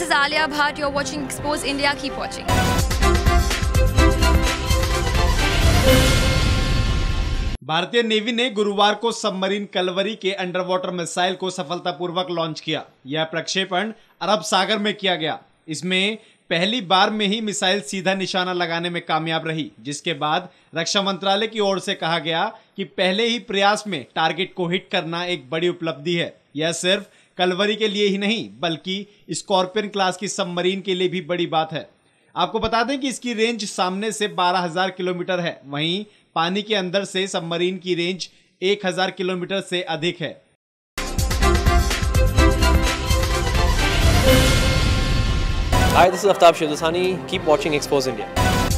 is Alia Bhatt. You're watching Expose India. Keep watching. भारतीय navy ने गुरुवार को सबमरीन कलवरी के अंडर वाटर मिसाइल को सफलतापूर्वक लॉन्च किया यह प्रक्षेपण अरब सागर में किया गया इसमें पहली बार में ही मिसाइल सीधा निशाना लगाने में कामयाब रही, जिसके बाद रक्षा मंत्रालय की ओर से कहा गया कि पहले ही प्रयास में टारगेट को हिट करना एक बड़ी उपलब्धि है यह सिर्फ़ कलवरी के लिए ही नहीं बल्कि स्कॉर्पियन क्लास की सबमरीन के लिए भी बड़ी बात है आपको बता दें कि इसकी रेंज सामने से 12,000 किलोमीटर है वहीं पानी के अंदर से सबमरीन की रेंज 1000 किलोमीटर से अधिक है Hi, this is Aftab. Keep watching Expose India.